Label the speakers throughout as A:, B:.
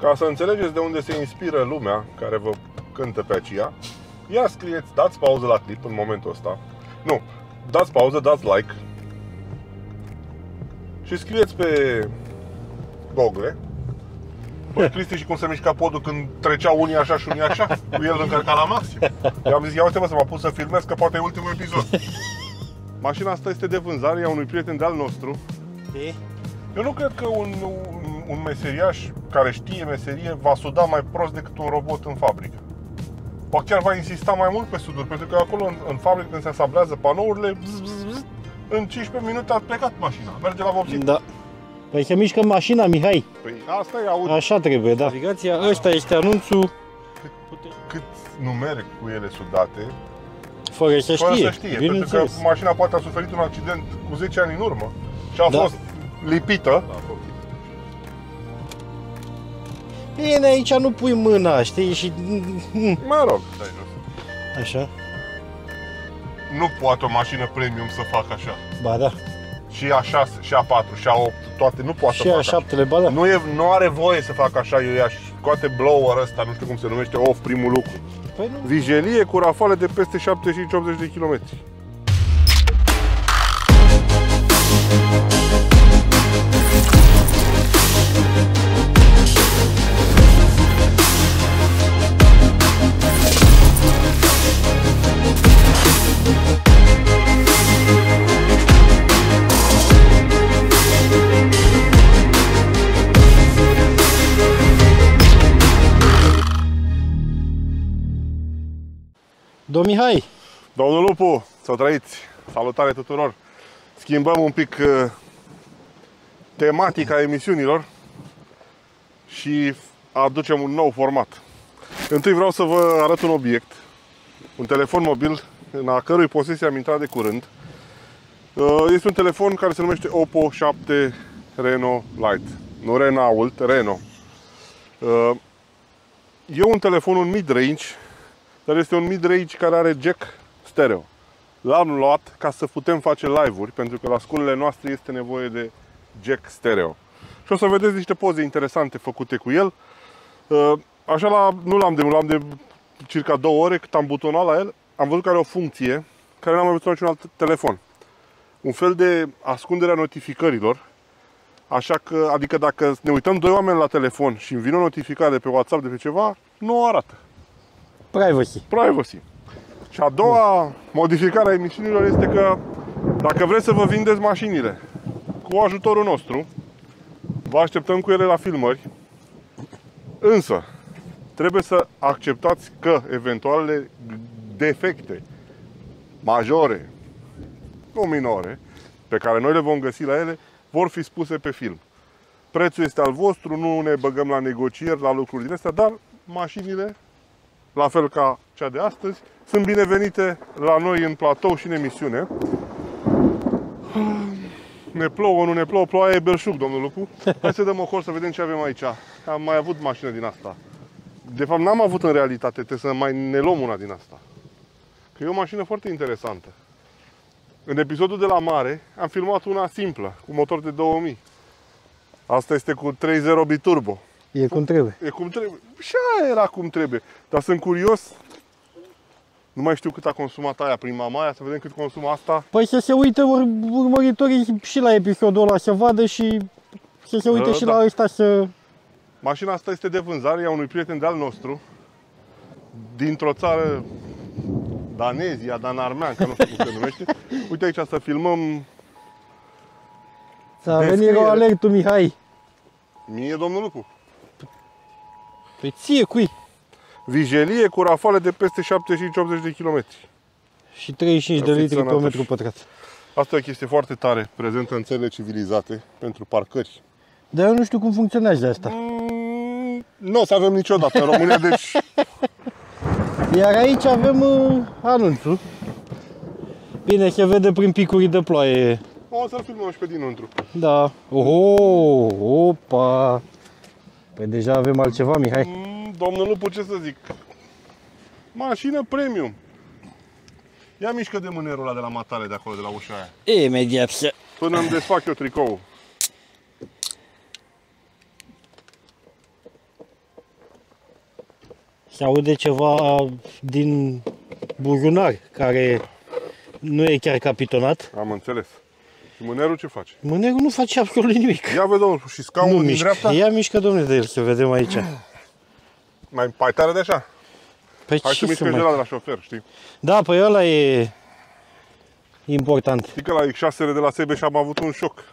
A: Ca să înțelegeți de unde se inspiră lumea care vă cântă pe aceea, ia scrieți, dați pauză la clip în momentul ăsta. Nu, dați pauză, dați like și scrieți pe Google Băi, Cristi, și cum se mișca podul când treceau unii așa și unii așa? Cu el încărcat la maxim. I-am zis, ia uite mă, să mă pun să filmez, că poate e ultimul episod. Mașina asta este de vânzare, e a unui prieten de-al nostru.
B: E?
A: Eu nu cred că un, un, un meseriaș care știe meserie va suda mai prost decât un robot în fabrică. Ba chiar va insista mai mult pe suduri, pentru că acolo în, în fabrică când se asamblează panourile, bzz, bzz, bzz, în 15 minute a plecat mașina, merge la vopsit.
B: Da. Păi se mișcă mașina, Mihai.
A: Păi asta e aud
B: Așa trebuie, da. Navigația, ăsta este anunțul
A: cât numere cu ele sudate,
B: fără să
A: fără
B: știe.
A: să știe, pentru că
B: Bineînțeles.
A: mașina poate a suferit un accident cu 10 ani în urmă și a
B: Da.
A: fost lipită.
B: Bine, aici nu pui mâna, știi, și...
A: Mă rog, stai jos.
B: Așa.
A: Nu poate o mașină premium să facă așa.
B: Ba da.
A: Și a 6, și a 4, și a 8, toate nu poate
B: Și
A: să
B: a
A: facă așa.
B: șaptele, ba da.
A: Nu, e, nu are voie să facă așa, eu i-aș scoate blower ăsta, nu știu cum se numește, off primul lucru.
B: Păi nu.
A: Vijelie cu rafale de peste 75-80 de km.
B: Domn Mihai,
A: Domnul Lupu, să trăiți! Salutare tuturor! Schimbăm un pic uh, tematica emisiunilor și aducem un nou format. Întâi vreau să vă arăt un obiect, un telefon mobil în a cărui posesie am intrat de curând. Uh, Este un telefon care se numește Oppo 7 Reno Lite. Nu Renault, Reno. Uh, E un telefon, un mid-range, dar este un mid-range care are jack stereo. L-am luat ca să putem face live-uri, pentru că la sculele noastre este nevoie de jack stereo. Și o să vedeți niște poze interesante făcute cu el. Uh, Așa la, nu l-am de mult, l-am de circa două ore cât am butonat la el. Am văzut că are o funcție care n-am mai văzut la niciun alt telefon. Un fel de ascundere a notificărilor. Așa că, adică dacă ne uităm doi oameni la telefon și îmi vine o notificare de pe WhatsApp de pe ceva, nu o arată
B: privacy.
A: privacy. Și a doua modificare a emisiunilor este că dacă vreți să vă vindeți mașinile cu ajutorul nostru, vă așteptăm cu ele la filmări. Însă, trebuie să acceptați că eventualele defecte majore, nu minore, pe care noi le vom găsi la ele, vor fi spuse pe film. Prețul este al vostru, nu ne băgăm la negocieri, la lucruri din astea, dar mașinile la fel ca cea de astăzi, sunt binevenite la noi în platou și în emisiune. Ne plouă, nu ne plouă, ploaia e belșug, domnul Lupu. Hai să dăm o cor să vedem ce avem aici. Am mai avut mașină din asta. De fapt, n-am avut în realitate, trebuie să mai ne luăm una din asta. Că e o mașină foarte interesantă. În episodul de la mare am filmat una simplă, cu motor de 2000. Asta este cu 3.0 biturbo.
B: E cum trebuie.
A: E cum trebuie. Și aia era cum trebuie. Dar sunt curios. Nu mai știu cât a consumat aia prin Mamaia, să vedem cât consumă asta.
B: Păi să se uite ur- urmăritorii și la episodul ăla să vadă și să se uite
A: Da,
B: și
A: da.
B: la ăsta să...
A: Mașina asta este de vânzare, e a unui prieten de-al nostru, dintr-o țară Danezia, Danarmeancă, nu știu cum se numește. Uite aici să filmăm
B: S-a venit
A: Descrie.
B: rău alertul, Mihai.
A: mie, domnul Lupu.
B: Păi ție cui?
A: Vijelie cu rafale de peste 75-80 de km.
B: Și 35
A: Să
B: de
A: fiți
B: litri pe
A: sănătoși.
B: metru pătrat.
A: Asta e o chestie foarte tare, prezentă în țările civilizate, pentru parcări.
B: Dar eu nu știu cum funcționează asta.
A: Mm, nu o să avem niciodată în România, deci
B: Iar aici avem uh, anunțul. Bine, se vede prin picuri de ploaie.
A: o să-l filmăm și pe dinăuntru.
B: Da. Oho, opa. Păi deja avem altceva, Mihai.
A: Mm, Domnul Lupu, ce să zic? Mașină premium. Ia mișcă de mânerul ăla de la matale de acolo, de la ușa aia.
B: Imediat să...
A: Până îmi desfac eu tricoul.
B: Se aude ceva din buzunar, care nu e chiar capitonat.
A: Am înțeles. Și mânerul ce face?
B: Mânerul nu face absolut nimic.
A: Ia vezi, domnul, și
B: Nu
A: scaunul din
B: mișcă.
A: dreapta?
B: Ia mișcă, domnule, de el, să vedem aici.
A: Mai, mai tare de așa?
B: Păi
A: Hai să
B: ce să
A: mișcă și
B: mai...
A: ăla de la șofer, știi?
B: Da, păi ăla e important.
A: Știi că la X6 de la Sebeș am avut un șoc.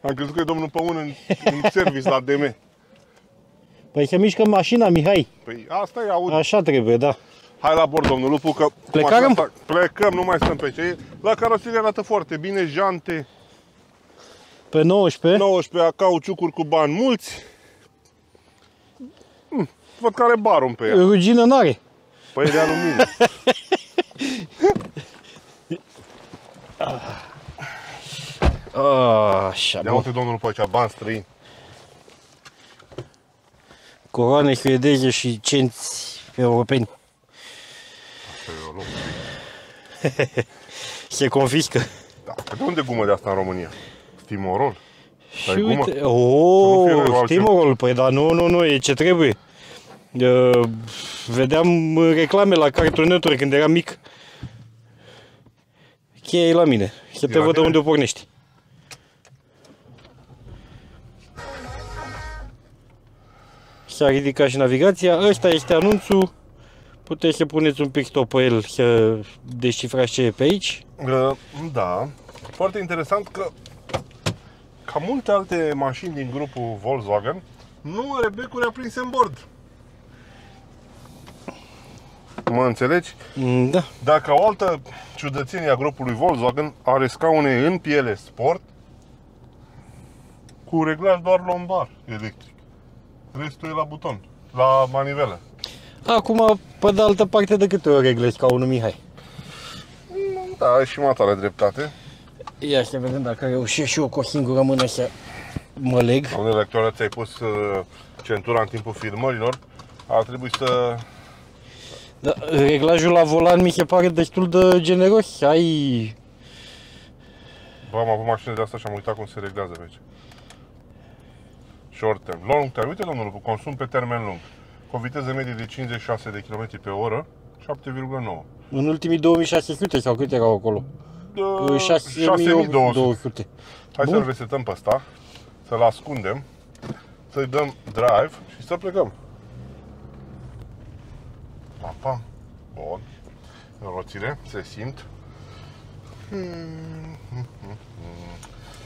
A: Am crezut că e domnul Păun în, în service la DM.
B: Păi se mișcă mașina, Mihai.
A: Păi asta e, auzi.
B: Așa trebuie, da.
A: Hai la bord, domnul Lupu, că...
B: Plecăm?
A: mașina asta- Plecăm, nu mai stăm pe aici. La caroserie arată foarte bine, jante,
B: Pe 19.
A: 19 cauciucuri cu bani mulți. Hm, văd că are barum pe ea.
B: Rugină n-are.
A: Păi e de aluminiu.
B: Așa,
A: Ia
B: bun.
A: uite, domnul Lupu, aici, bani străini.
B: Coroane suedeze și cenți europeni.
A: Păi, eu nu.
B: Se confiscă.
A: Da, păi de unde gumă de asta în România? Stimorol?
B: Și
A: Ai gumă?
B: uite,
A: Să nu fie
B: oh,
A: altceva.
B: Stimorol, păi da, nu, nu, nu, e ce trebuie. Uh, vedeam reclame la Cartoon Network când eram mic. Cheia e la mine. Să te
A: la
B: văd de
A: tine?
B: unde o pornești. S-a ridicat și navigația. Ăsta este anunțul. Puteți să puneți un pic stop pe el să descifrați ce e pe aici.
A: Uh, Da. Foarte interesant că ca multe alte mașini din grupul Volkswagen, nu are becuri aprinse în bord. Mă înțelegi?
B: Mm, Da.
A: Dacă o altă ciudățenie a grupului Volkswagen are scaune în piele sport, cu reglaj doar lombar electric. Restul e la buton, la manivelă.
B: Acum, pe de altă parte, de câte ori reglezi ca unul Mihai?
A: Da, ai și matale dreptate.
B: Ia să vedem dacă reușesc și eu cu o singură mână să mă leg.
A: Unde lectoare ți-ai pus uh, centura în timpul filmărilor, ar trebui să...
B: Da, reglajul la volan mi se pare destul de generos. Ai...
A: Bă, am avut mașină de asta și am uitat cum se reglează pe aici. Short term. Long term. Uite, domnul, cu consum pe termen lung. Cu o viteză medie de 56 de km pe oră, 7,9.
B: În ultimii 2600 sau câte erau acolo?
A: Uh,
B: 6200.
A: 6200. Hai
B: Bun.
A: să-l resetăm pe ăsta, să-l ascundem, să-i dăm drive și să plecăm. Pa, pa. Bun. Roțile se simt.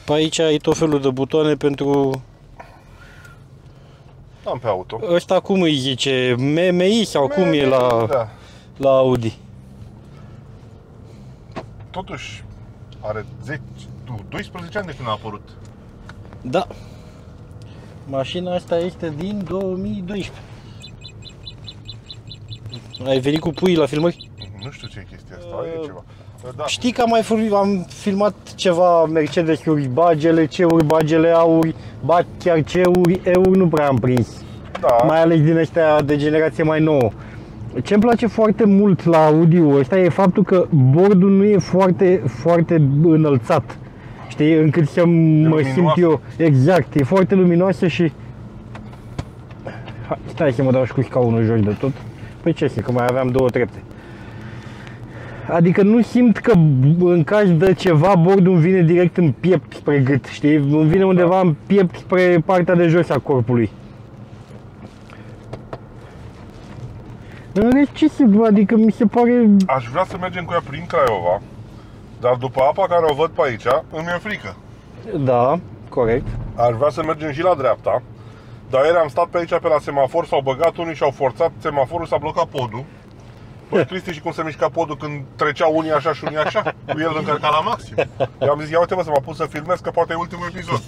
B: Pe aici ai tot felul de butoane pentru...
A: Am pe auto.
B: Ăsta cum îi zice? MMI sau cum e la,
A: Da.
B: la Audi?
A: Totuși, are 10, nu, 12 ani de când a apărut.
B: Da. Mașina asta este din 2012. Ai venit cu pui la filmări?
A: Nu știu ce e chestia asta, e ceva. Da,
B: Știi că am mai fil- am filmat ceva Mercedes-uri, bagele, ce-uri, bagele auri, ba chiar ce-uri, euri nu prea am prins.
A: da.
B: Mai ales din ăștia de generație mai nouă. Ce îmi place foarte mult la audio ăsta e faptul că bordul nu e foarte, foarte înălțat. Știi, încât să mă simt
A: luminoasă.
B: eu. Exact, e foarte luminoasă și... Hai, stai să mă dau și cu scaunul jos de tot. Păi ce să, că mai aveam două trepte. Adică nu simt că în caz de ceva bordul îmi vine direct în piept spre gât, știi? Îmi vine undeva în piept spre partea de jos a corpului. În rest, ce să, adică mi se pare...
A: Aș vrea să mergem cu ea prin Craiova, dar după apa care o văd pe aici, îmi e frică.
B: Da, corect.
A: Aș vrea să mergem și la dreapta, dar ieri am stat pe aici pe la semafor, s-au băgat unii și au forțat semaforul, s-a blocat podul. Băi, Cristi, și cum se mișca podul când treceau unii așa și unii așa? Cu el încărcat la maxim. I-am zis, ia uite mă, să mă pun să filmez, că poate e ultimul episod.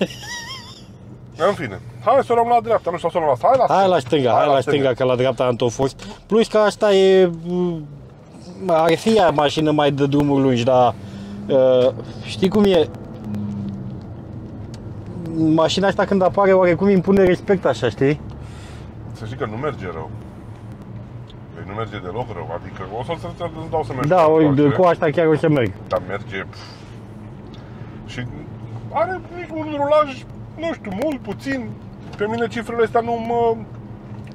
A: În fine, hai să o luăm la dreapta, nu știu să o luăm la asta. Hai la
B: Hai la stânga, hai la stânga, că la dreapta am tot fost. Plus că asta e... m, Ar fi aia mașină mai de drumuri lungi, dar... Uh, știi cum e? Mașina asta când apare oarecum impune respect așa, știi?
A: Să știi că nu merge rău. Păi nu merge deloc rău, adică o să să îți dau să mergi.
B: Da,
A: cu
B: ori,
A: altele,
B: cu asta chiar o să merg.
A: Dar merge... pf. Și are mic un rulaj, nu știu, mult, puțin. Pe mine cifrele astea nu mă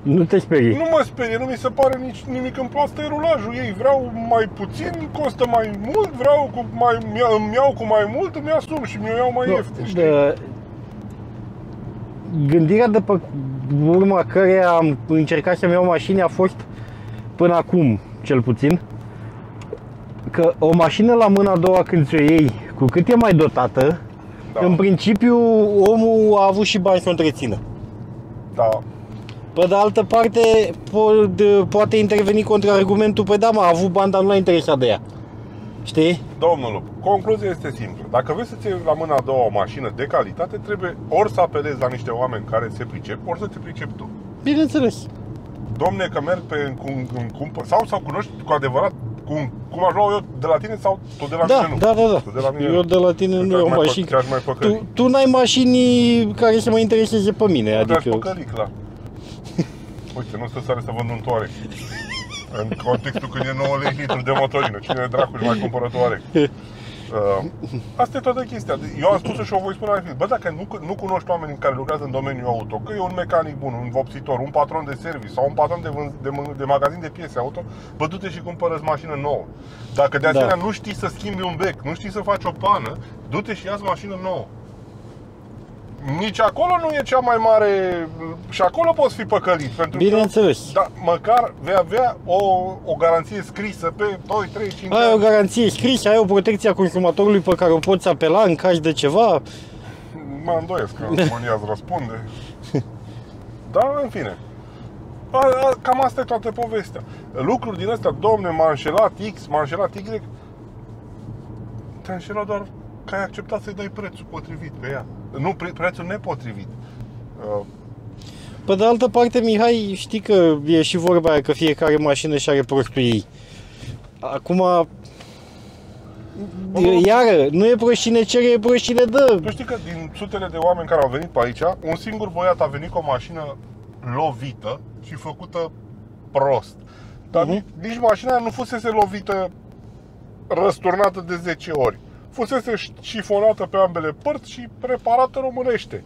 B: Nu te sperii.
A: Nu mă sperie, nu mi se pare nici nimic în plus, asta e rulajul ei. Vreau mai puțin, costă mai mult, vreau cu mai, îmi iau- îmi iau cu mai mult, îmi asum și mi-o iau mai ieftin, știi?
B: de, gândirea de pe urma care am încercat să-mi iau mașini a fost până acum, cel puțin, că o mașină la mâna a doua când ți-o iei, cu cât e mai dotată,
A: Da.
B: în principiu omul a avut și bani să o întrețină.
A: Da.
B: Pe de altă parte, po- de- poate interveni contraargumentul, pe da, mă, a avut bani, dar nu l-a interesat de ea. Știi?
A: Domnul Lup, concluzia este simplă. Dacă vrei să-ți iei la mâna a doua o mașină de calitate, trebuie ori să apelezi la niște oameni care se pricep, ori să te pricepi tu.
B: Bineînțeles.
A: Domne, că merg pe cum, cum, cum sau, sau cunoști cu adevărat cum, cum aș lua eu de la tine sau tu de la
B: Da,
A: mine nu.
B: da, da, da.
A: Tu de la mine
B: Eu
A: nu.
B: de la tine
A: Că
B: nu
A: te-aș
B: iau
A: mai pă-
B: mașini.
A: te-aș mai păcăli.
B: Tu, tu n-ai mașini care să mă intereseze pe mine,
A: Te-aș
B: adică...
A: păcăli, clar. Uite, nu stă sare să vând un toarec. În contextul când e 9 lei litru de motorină. Cine dracu își mai cumpără toarec? Uh, asta e toată chestia. Eu am spus și o voi spune la final. Bă, dacă nu, nu cunoști oameni care lucrează în domeniul auto, că e un mecanic bun, un vopsitor, un patron de service sau un patron de, vânz, de, mă- de magazin de piese auto, bă, du-te și cumpără mașină nouă. Dacă de
B: Da.
A: asemenea nu știi să schimbi un bec, nu știi să faci o pană, du-te și ia mașină nouă. Nici acolo nu e cea mai mare și acolo poți fi păcălit pentru
B: Bineînțeles.
A: că da, măcar vei avea o, o garanție scrisă pe 2, 3, 5
B: Ai o
A: ani.
B: garanție scrisă, ai o protecție a consumatorului pe care o poți apela în caz de ceva.
A: Mă îndoiesc că România îți răspunde. Dar, în fine. A, a, cam asta e toată povestea. Lucruri din astea, domne, m-a înșelat X, m-a înșelat Y. Te-a înșelat doar că ai acceptat să-i dai prețul potrivit pe ea. Nu, pre- prețul nepotrivit. Uh,
B: Pe de altă parte, Mihai, știi că e și vorba aia că fiecare mașină și are prostul ei. Acum, iară, nu e prost cine cere, e prost cine dă.
A: Tu știi că din sutele de oameni care au venit pe aici, un singur băiat a venit cu o mașină lovită și făcută prost. Dar
B: Mhm.
A: uh-huh. nici mașina aia nu fusese lovită răsturnată de 10 ori. Fusese șifonată pe ambele părți și preparată românește.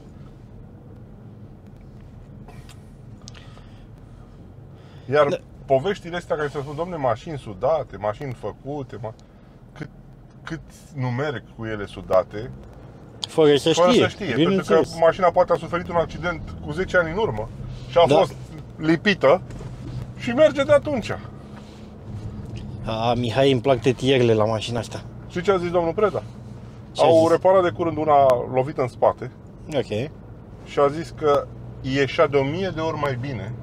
A: Iar
B: Da.
A: poveștile astea care se spun, domne, mașini sudate, mașini făcute, ma... cât, cât nu merg cu ele sudate,
B: Fără să
A: fără
B: știe.
A: să știe, pentru că
B: Bineînțeles.
A: mașina poate a suferit un accident cu 10 ani în urmă și a
B: Da.
A: fost lipită și merge de atunci.
B: A, Mihai, îmi plac tetierele la mașina asta.
A: Și ce a zis domnul Preda?
B: Ce a
A: Au
B: zis?
A: reparat de curând una lovită în spate
B: Ok.
A: și a zis că ieșea de o mie de ori mai bine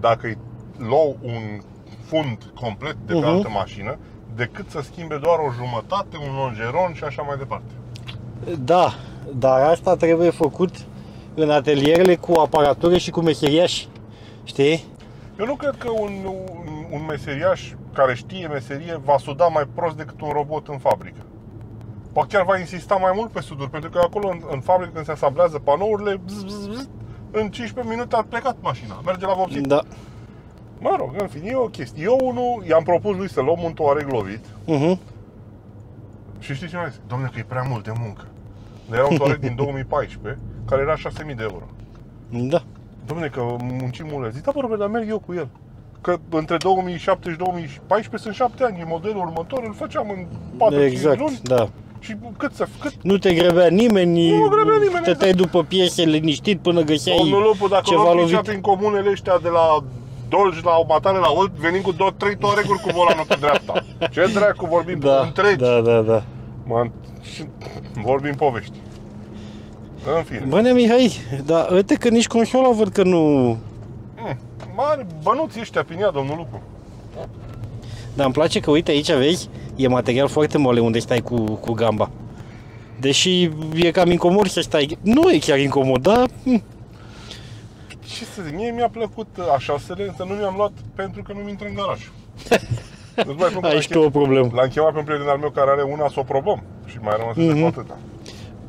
A: dacă îi luau un fund complet de pe
B: Mhm.
A: altă mașină decât să schimbe doar o jumătate, un longeron și așa mai departe.
B: Da, dar asta trebuie făcut în atelierele cu aparatură și cu meseriași. Știi?
A: Eu nu cred că un, un, un meseriaș care știe meserie va suda mai prost decât un robot în fabrică. Ba chiar va insista mai mult pe suduri, pentru că acolo în, în fabrică când se asamblează panourile, bzz, bzz, bzz, în 15 minute a plecat mașina, merge la vopsit.
B: Da.
A: Mă rog, în fine, e o chestie. Eu unul i-am propus lui să luăm un toareg lovit
B: Uh-huh.
A: și știți ce mi-a zis? Domne, că e prea mult de muncă. Era un toareg din 2014 care era 6.000 de euro.
B: Da.
A: Domne, că muncim mult. Zic, da, bă, Robert, dar merg eu cu el. Că între 2007 și 2014 sunt 7 ani. E modelul următor, îl făceam în 4-5
B: exact,
A: luni.
B: da.
A: Și cât să... Cât?
B: Nu te grebea nimeni,
A: Nu grebea nimeni,
B: stăteai după piese liniștit până găseai
A: Domnul Lupu, dacă
B: ceva
A: luăm
B: lovit.
A: lovit. prin comunele ăștia de la Dolj la Matale la Olt, venim cu două, trei toareguri cu volanul pe dreapta. Ce dracu vorbim
B: Da,
A: întregi?
B: da, da, da.
A: Mă, și vorbim povești. În fine.
B: Bă, ne, Mihai, dar uite că nici consola văd că nu...
A: Mm, Mari bănuți ăștia prin ea, domnul Lupu.
B: Dar îmi place că, uite, aici, vezi, e material foarte mole unde stai cu, cu gamba. Deși e cam incomod să stai... Nu e chiar incomod, dar... hm,
A: Ce să zic, mie mi-a plăcut așa să le, însă nu mi-am luat pentru că nu-mi intră în garaj. Nu-ți mai spun că
B: Ai
A: l-am
B: și tu o problemă.
A: L-am chemat pe un prieten al meu care are una să o probăm și mai rămăsese
B: Mhm.
A: cu atâta.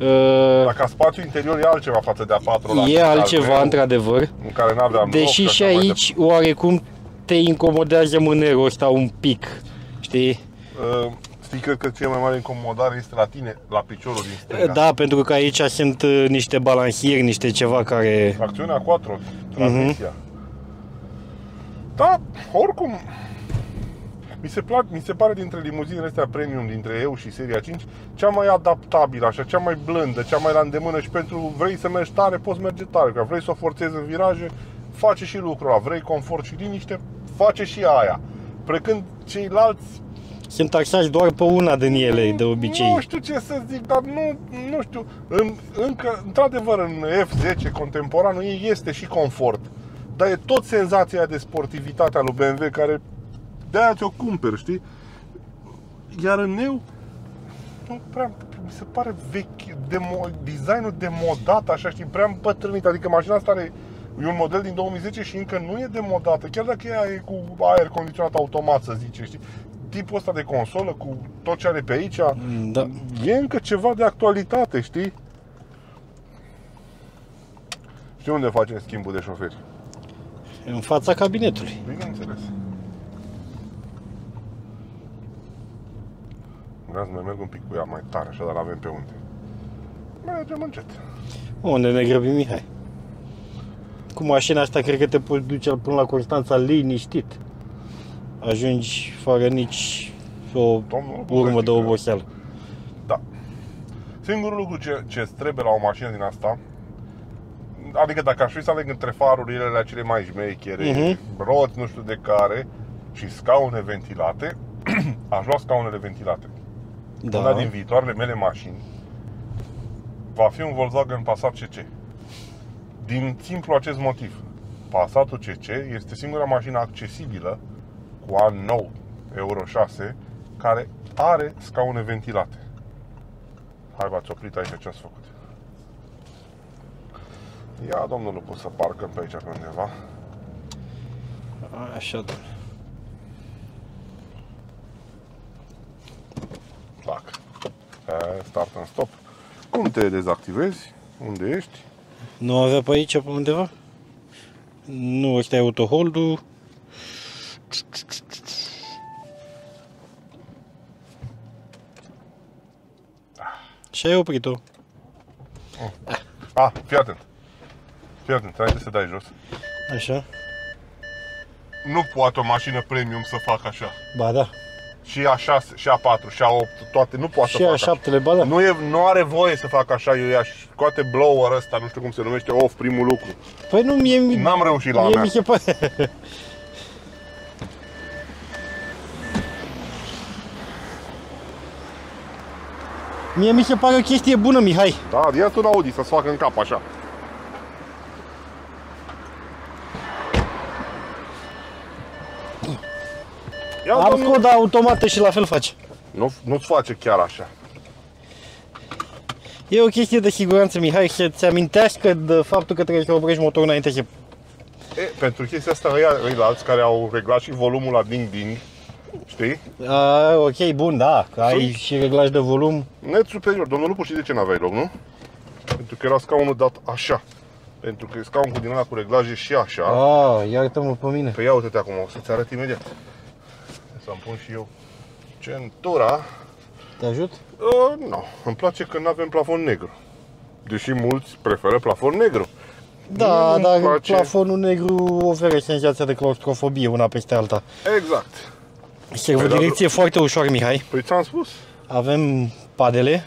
B: Uh,
A: Dacă spațiul interior e altceva față de A4 la
B: e
A: al
B: altceva,
A: meu,
B: într-adevăr.
A: în care n-aveam
B: Deși
A: loc
B: și
A: așa mai
B: aici, oarecum, te incomodează mânerul ăsta un pic. Știi?
A: departe. Uh, Știi, cred că cea mai mare incomodare este la tine, la piciorul din stânga.
B: Da, pentru că aici sunt uh, niște balansieri, niște ceva care...
A: Acțiunea 4, transmisia. Da, oricum, mi se, plac, mi se pare dintre limuzinele astea premium, dintre eu și seria 5, cea mai adaptabilă, așa, cea mai blândă, cea mai la îndemână și pentru vrei să mergi tare, poți merge tare, că vrei să o forțezi în viraje, face și lucrul ăla, vrei confort și liniște, face și aia. Precând ceilalți
B: Sunt taxați doar pe una din ele, de obicei.
A: nu știu ce să zic, dar nu, nu știu. În, încă, într-adevăr, în F10 contemporanul ei este și confort. Dar e tot senzația de sportivitate a lui BMW care de-aia ți-o cumperi, știi? Iar în eu, nu prea, mi se pare vechi, demo, designul demodat, așa, știi, prea împătrânit. Adică mașina asta are, e un model din 2010 și încă nu e demodată, chiar dacă ea e cu aer condiționat automat, să zice, știi? Tipul ăsta de consolă cu tot ce are pe aici,
B: Da.
A: e încă ceva de actualitate, știi? Știi unde facem schimbul de șoferi?
B: În fața cabinetului.
A: Bineînțeles. Vreau să mai merg un pic cu ea mai tare, așa, dar avem pe unde. Mergem încet.
B: Unde ne grăbim, Mihai? Cu mașina asta cred că te poți duce până la Constanța liniștit. Ajungi fără nici o
A: Domnul
B: urmă de
A: București,
B: oboseală.
A: Da. Singurul lucru ce, ce trebuie la o mașină din asta, adică dacă aș fi să aleg între farurile alea cele mai șmechere,
B: Mhm.
A: roți nu știu de care și scaune ventilate, aș lua scaunele ventilate.
B: Da.
A: Una din viitoarele mele mașini va fi un Volkswagen Passat CC. Din simplu acest motiv. Passatul CC este singura mașină accesibilă cu an nou, Euro 6, care are scaune ventilate. Hai, v-ați oprit aici ce ați făcut. Ia, domnul Lupu, să parcăm pe aici pe undeva.
B: Așa, domnule.
A: Tac. E, Start and stop. Cum te dezactivezi? Unde ești?
B: Nu avea pe aici, pe undeva? Nu, ăsta e autohold-ul. Și ai oprit-o.
A: Ah, fii atent. Fii atent, înainte să dai jos.
B: Așa?
A: Nu poate o mașină premium să facă așa.
B: Ba da.
A: Și A6, și A4, și A8, toate, nu poate
B: Și
A: să
B: a
A: facă
B: șaptele, ba da.
A: așa. Nu, e, nu are voie să facă așa, eu i-aș scoate blower ăsta, nu știu cum se numește, off, primul lucru.
B: Păi nu, mie, mi-
A: N-am reușit la a
B: mie
A: mea.
B: mi se pare... Mie mi se pare o chestie bună, Mihai.
A: Da, ia tu un Audi să-ți facă în cap așa. Ia
B: Am
A: domnul.
B: coda automată și la fel face.
A: Nu, nu-ți face chiar așa.
B: E o chestie de siguranță, Mihai, să-ți amintească de faptul că trebuie să oprești motorul înainte să...
A: E, pentru chestia asta, ăia, ăia alți care au reglat și volumul la ding-ding, știi?
B: A, ok, bun, da, că ai și reglaj de volum.
A: Net superior. Domnul Lupu, știi de ce n-aveai loc, nu? Pentru că era scaunul dat așa. Pentru că e scaun cu din ăla cu reglaje și așa.
B: A, iartă-mă pe mine.
A: Păi ia uite-te acum, o să-ți arăt imediat. Să-mi pun și eu centura.
B: Te ajut?
A: Uh, nu, îmi place că nu avem plafon negru. Deși mulți preferă plafon negru.
B: Da,
A: Nu-mi
B: dar
A: place.
B: plafonul negru oferă senzația de claustrofobie una peste alta.
A: Exact.
B: Servodirecție foarte ușor, Mihai.
A: Păi ți-am spus.
B: Avem padele.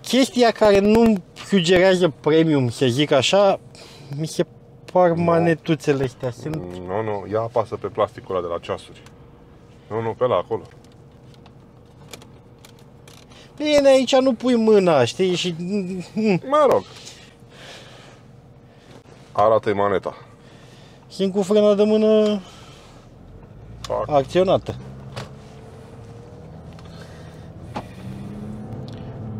B: Chestia care nu sugerează premium, să zic așa, mi se par manetuțele astea. Sunt...
A: Nu, nu, ia apasă pe plasticul ăla de la ceasuri. Nu, nu, pe la acolo.
B: Bine, aici nu pui mâna, știi? Și...
A: Mă rog. Arată-i maneta.
B: Sunt cu frâna de mână
A: Fac.
B: acționată.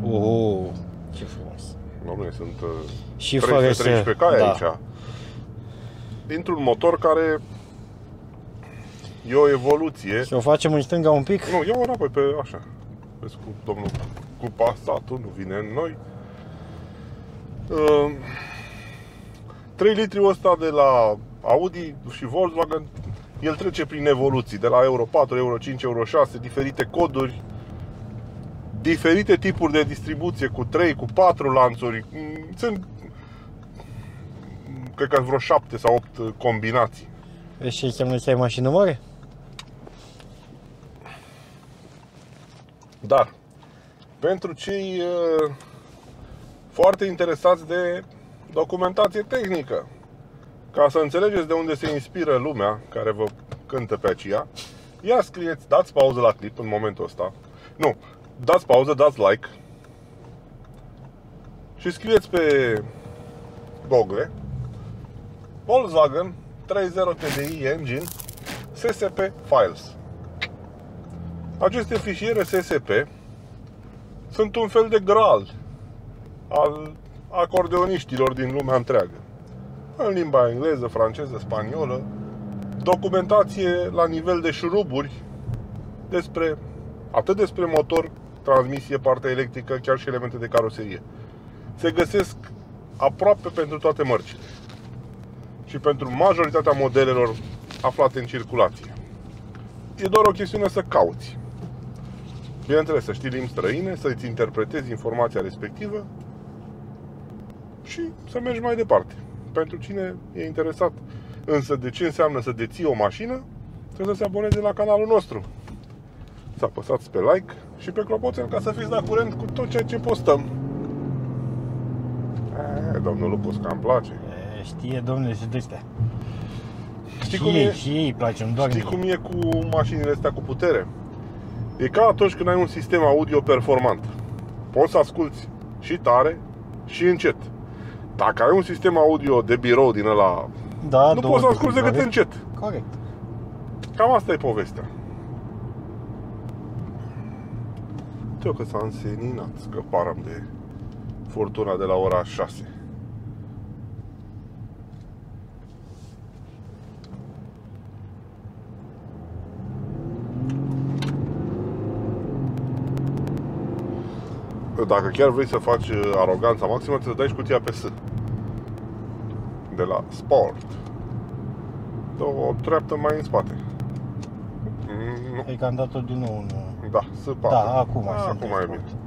B: Oh, ce frumos.
A: Domnule, sunt uh,
B: Și fără
A: 313
B: să...
A: cai
B: da.
A: aici. Dintr-un motor care e o evoluție.
B: Și o facem în stânga un pic?
A: Nu, ia-o înapoi pe așa. Vezi cu domnul cu pasatul, nu vine în noi. Uh, 3 litri ăsta de la Audi și Volkswagen, el trece prin evoluții, de la Euro 4, Euro 5, Euro 6, diferite coduri, diferite tipuri de distribuție cu 3, cu 4 lanțuri. Mm, Sunt, cred că vreo 7 sau 8 combinații.
B: Vezi ce înseamnă să ai mașină mare?
A: Dar, pentru cei uh, foarte interesați de documentație tehnică, ca să înțelegeți de unde se inspiră lumea care vă cântă pe aceea, ia scrieți, dați pauză la clip în momentul ăsta. Nu, dați pauză, dați like și scrieți pe Google Volkswagen 30 TDI Engine SSP Files. Aceste fișiere SSP sunt un fel de gral al acordeoniștilor din lumea întreagă. În limba engleză, franceză, spaniolă, documentație la nivel de șuruburi despre atât despre motor, transmisie, parte electrică, chiar și elemente de caroserie. Se găsesc aproape pentru toate mărcile și pentru majoritatea modelelor aflate în circulație. E doar o chestiune să cauți. Bineînțeles, să știi limbi străine, să-ți interpretezi informația respectivă și să mergi mai departe. Pentru cine e interesat însă de ce înseamnă să deții o mașină, trebuie să se aboneze la canalul nostru. Să apăsați pe like și pe clopoțel ca să fiți la curent cu tot ceea ce postăm. E, domnul Lupus, că îmi place.
B: E, știe, domnule, și de astea.
A: Știi
B: și
A: cum
B: ei,
A: e?
B: și ei îi place, nu doar
A: Știi
B: mie.
A: cum e cu mașinile astea cu putere? E ca atunci când ai un sistem audio performant. Poți să asculti și tare și încet. Dacă ai un sistem audio de birou din ăla,
B: Da,
A: nu
B: două
A: poți să asculti
B: decât,
A: decât
B: corect?
A: încet.
B: Corect.
A: Cam asta e povestea. Știu că s-a înseninat, scăparăm de furtuna de la ora 6. Dacă chiar vrei să faci uh, aroganța maximă, trebuie să dai și cutia pe S. De la Sport. Dă o treaptă mai în spate. Mm, Nu.
B: E că am dat-o din nou în...
A: Da, S4.
B: Da, acum
A: A,
B: sunt
A: acum e bine.
B: transport.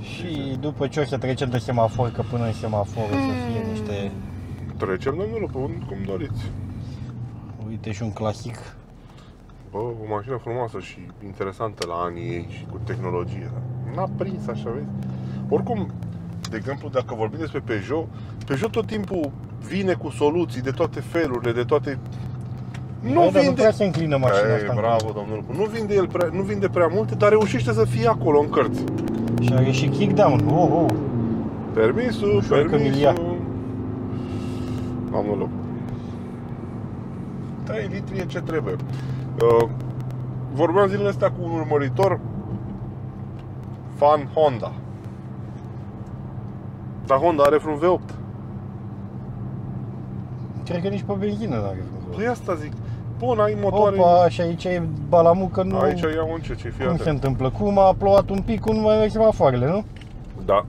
B: Și după ce o să trecem de semafor, că până în semafor o să fie niște...
A: Trecem, domnul, pe unde cum doriți.
B: Uite și un clasic.
A: Bă, o mașină frumoasă și interesantă la anii ei și cu tehnologie. N-a prins așa, vezi? Oricum, de exemplu, dacă vorbim despre Peugeot, Peugeot tot timpul vine cu soluții de toate felurile, de toate...
B: Nu, Bă, dar nu
A: vinde...
B: prea se înclină mașina
A: Ei,
B: asta.
A: bravo, domnul. Nu vinde, el prea, nu vinde prea multe, dar reușește să fie acolo în cărți.
B: Și are și kickdown. Oh, oh.
A: Permisul,
B: Ușor că mi-l ia.
A: permisul. Domnul Lupu. 3 litri e ce trebuie. Uh, vorbeam zilele astea cu un urmăritor fan Honda. Dar Honda are vreun V8.
B: Cred că nici pe benzină n-are vreo.
A: Păi asta zic. Bun, ai motoare...
B: Opa, și aici e balamucă, nu...
A: Aici iau un ce, ce fii
B: Cum se
A: atent.
B: întâmplă? Cum a plouat un pic, cum nu mai merg semafoarele, nu?
A: Da.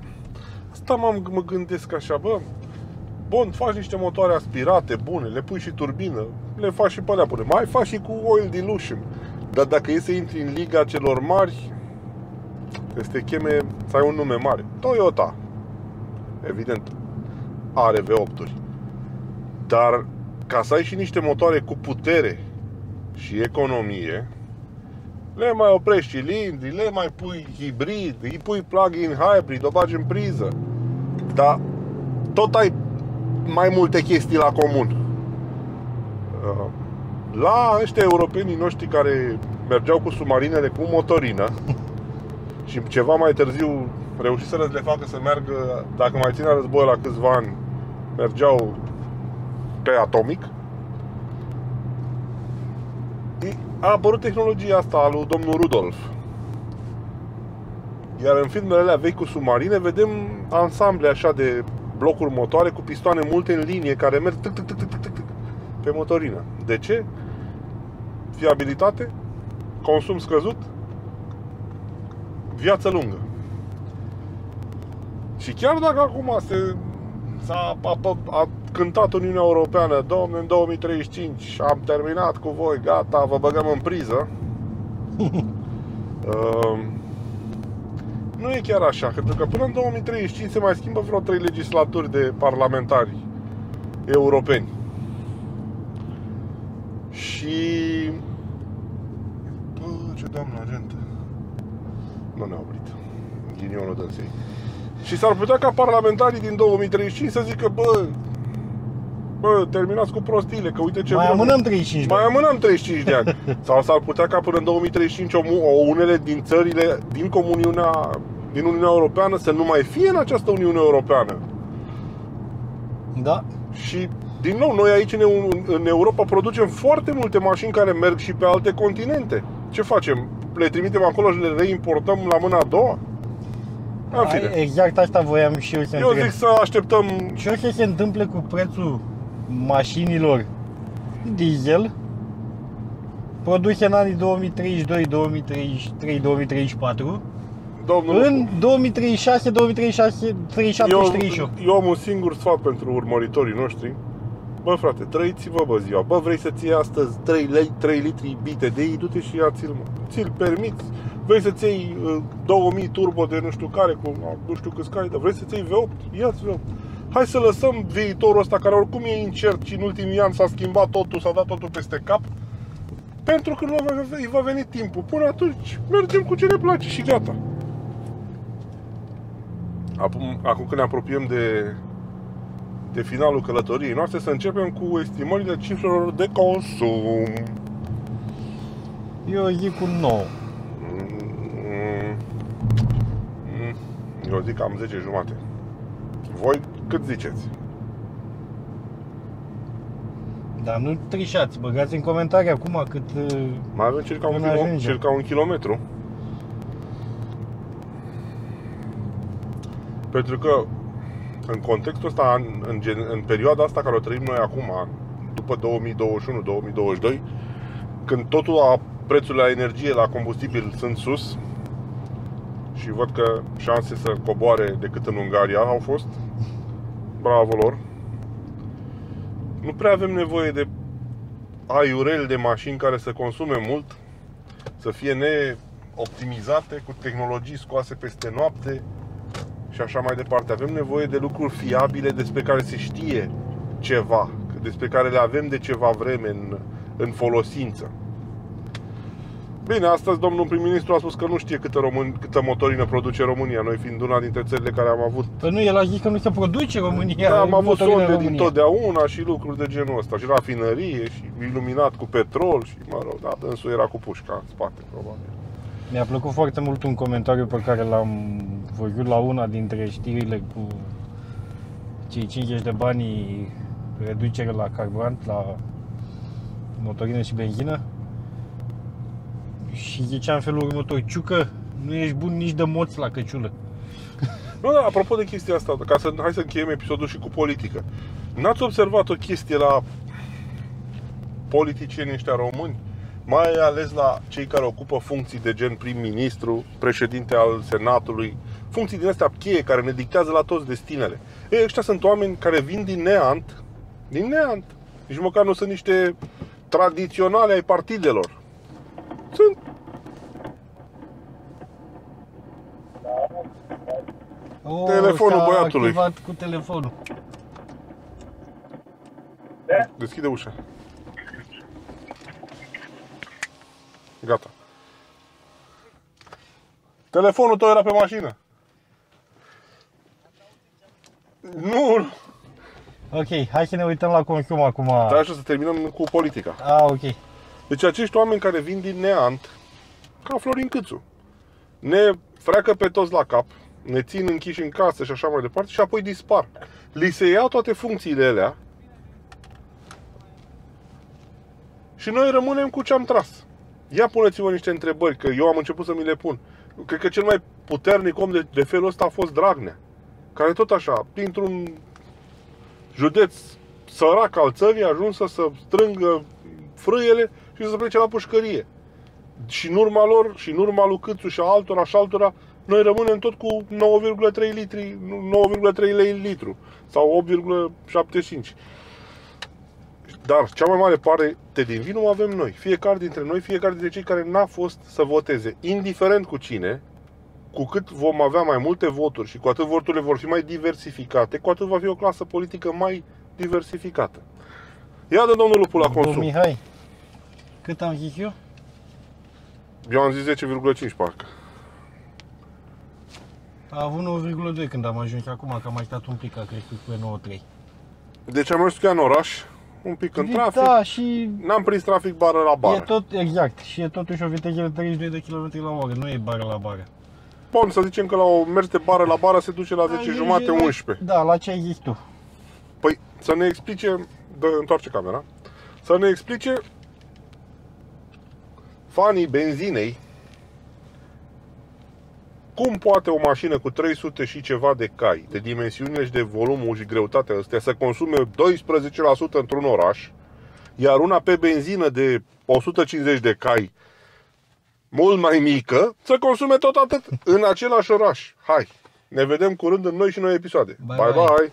A: Asta mă, mă gândesc așa, bă. Bun, faci niște motoare aspirate, bune, le pui și turbină, le faci și pe alea bune. Mai faci și cu oil dilution. Dar dacă e să intri în liga celor mari, trebuie să te cheme să ai un nume mare. Toyota. Evident, are V8-uri. Dar ca să ai și niște motoare cu putere și economie, le mai oprești cilindrii, le mai pui hibrid, îi pui plug-in hybrid, o bagi în priză. Dar tot ai mai multe chestii la comun. Uh, La ăștia europenii noștri care mergeau cu submarinele cu motorină și ceva mai târziu reușiseră să le facă să meargă, dacă mai ținea războiul la câțiva ani, mergeau pe atomic. A apărut tehnologia asta a lui domnul Rudolf. Iar în filmele alea vechi cu submarine vedem ansamble așa de blocuri motoare cu pistoane multe în linie care merg tic, tic, tic, tic, tic, tic, tic, pe motorină. De ce? Fiabilitate, consum scăzut, viață lungă. Și chiar dacă acum se s-a a, a, a cântat Uniunea Europeană, domne, în 2035 am terminat cu voi, gata, vă băgăm în priză. uh, nu e chiar așa, pentru că până în 2035 se mai schimbă vreo trei legislaturi de parlamentari europeni. Și... Bă, ce doamnă agentă. Nu ne-a oprit. Ghinionul dânsei. Și s-ar putea ca parlamentarii din 2035 să zică, bă, bă, terminați cu prostiile, că uite ce
B: Mai
A: vrem.
B: amânăm 35 de
A: Mai
B: ani.
A: amânăm 35 de ani. Sau s-ar putea ca până în 2035 o, mu- o unele din țările din comuniunea din Uniunea Europeană să nu mai fie în această Uniune Europeană.
B: Da.
A: Și din nou, noi aici în, Eu- în Europa producem foarte multe mașini care merg și pe alte continente. Ce facem? Le trimitem acolo și le reimportăm la mâna a doua? În fine.
B: Ai- Exact asta voiam și eu să
A: Eu
B: întreb.
A: zic să așteptăm
B: Și o să se întâmple cu prețul mașinilor diesel produse în anii 2032, 2033, 2034
A: domnul
B: în 2036, 2036, 37
A: eu,
B: și 38.
A: eu am un singur sfat pentru urmăritorii noștri. Bă, frate, trăiți-vă, bă, ziua. Bă, vrei să-ți iei astăzi 3, lei, 3 litri bite de ei, du-te și ia-ți-l, mă. Ți-l permiți. Vrei să-ți iei uh, 2000 turbo de nu știu care, cu uh, nu știu câți cai, dar vrei să-ți iei V8? Ia-ți V8. Hai să lăsăm viitorul ăsta, care oricum e incert și în ultimii ani s-a schimbat totul, s-a dat totul peste cap, pentru că nu va, îi va veni timpul. Până atunci, mergem cu ce ne place și gata. Acum, acum când ne apropiem de, de finalul călătoriei noastre, să începem cu estimările cifrelor de consum.
B: Eu zic un 9.
A: Mm, mm, Eu zic cam 10 jumate. Voi cât ziceți?
B: Dar nu trișați, băgați în comentarii acum cât... uh,
A: Mai avem circa un,
B: Până
A: kilo,
B: ajungem.
A: circa un kilometru. Pentru că în contextul ăsta, în, în, gen, în perioada asta care o trăim noi acum, după 2021-2022, când totul a prețurile la energie, la combustibil sunt sus și văd că șanse să coboare decât în Ungaria au fost, bravo lor. Nu prea avem nevoie de aiureli de mașini care să consume mult, să fie neoptimizate, cu tehnologii scoase peste noapte și așa mai departe. Avem nevoie de lucruri fiabile despre care se știe ceva, despre care le avem de ceva vreme în, în folosință. Bine, astăzi domnul prim-ministru a spus că nu știe câtă, român, câtă motorină produce România, noi fiind una dintre țările care am avut
B: Păi nu, el a zis că nu se produce în România.
A: da, am avut
B: motorină în
A: sonde din
B: România.
A: totdeauna și lucruri de genul ăsta Și rafinărie și iluminat cu petrol Și mă rog, da, dânsul era cu pușca în spate, probabil
B: Mi-a plăcut foarte mult un comentariu pe care l-am văzut la una dintre știrile cu cei 50 de bani reducere la carburant, la motorină și benzină. Și zicea în felul următor, Ciucă, nu ești bun nici de moți la căciulă.
A: Nu, da, apropo de chestia asta, ca să, hai să încheiem episodul și cu politică N-ați observat o chestie la politicienii ăștia români? Mai ales la cei care ocupă funcții de gen prim-ministru, președinte al Senatului Funcții din astea cheie care ne dictează la toți destinele Ei, ăștia sunt oameni care vin din neant Din neant Nici măcar nu sunt niște tradiționale ai partidelor Sunt
B: Oh,
A: Telefonul
B: s-a
A: băiatului.
B: activat cu telefonul.
A: Deschide ușa. Gata. Telefonul tău era pe mașină. Nu, nu.
B: Ok, hai să ne uităm la consum acum.
A: Dar așa să terminăm cu politica.
B: Ah, ok.
A: Deci acești oameni care vin din neant, ca Florin Câțu, ne freacă pe toți la cap, ne țin închiși în casă și așa mai departe și apoi dispar. Li se iau toate funcțiile alea și noi rămânem cu ce am tras. Ia puneți-vă niște întrebări, că eu am început să mi le pun. Cred că cel mai puternic om de, de felul ăsta a fost Dragnea, care tot așa, dintr-un județ sărac al țării, a ajuns să, să strângă frâiele și să plece la pușcărie. Și în urma lor, și în urma lui Câțu și a altora și altora, noi rămânem tot cu 9,3 litri, 9,3 lei litru sau 8,75. Dar cea mai mare parte din vin o avem noi. Fiecare dintre noi, fiecare dintre cei care n-a fost să voteze, indiferent cu cine, cu cât vom avea mai multe voturi și cu atât voturile vor fi mai diversificate, cu atât va fi o clasă politică mai diversificată. Ia de domnul Lupu la
B: Domnul
A: consum.
B: Mihai, Cât am zis eu?
A: Eu am zis 10,5 parcă.
B: A avut 9,2 când am ajuns acum, că am mai stat un pic, a crescut pe 9,3.
A: Deci am mers cu ea în oraș, un pic în trafic.
B: Da, și
A: N-am prins trafic bară la bară.
B: e tot, exact, și e totuși o viteză de 32 de km la oră, nu e bară la bară.
A: Bun, să zicem că la o mers de bară la bară se duce la 10
B: Ajunge
A: jumate,
B: la-
A: 11.
B: Da, la ce ai zis tu?
A: Păi să ne explice, dă, întoarce camera, să ne explice fanii benzinei cum poate o mașină cu 300 și ceva de cai, de dimensiunile și de volumul și greutatea astea, să consume 12% într-un oraș, iar una pe benzină de 150 de cai, mult mai mică, să consume tot atât în același oraș. Hai, ne vedem curând în noi și noi episoade.
B: Bye,
A: bye!
B: bye.
A: bye.